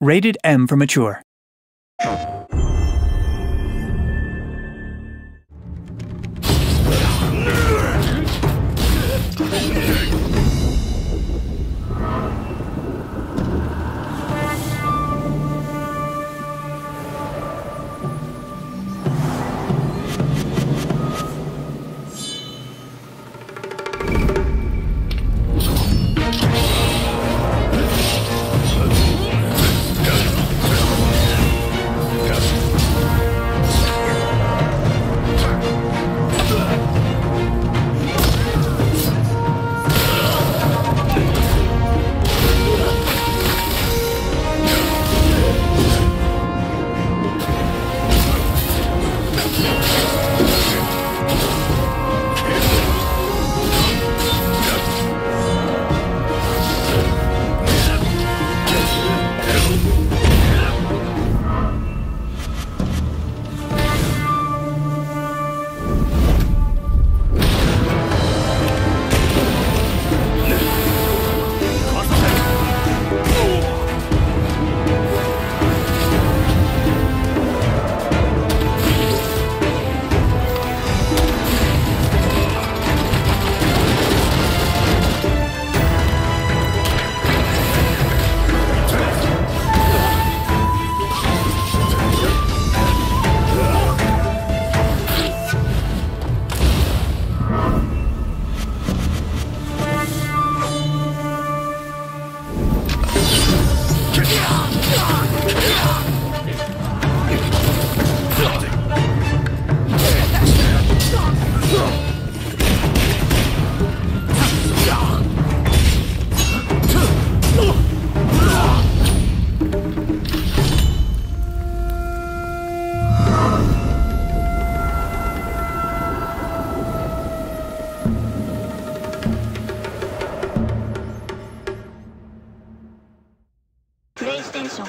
Rated M for mature. 英雄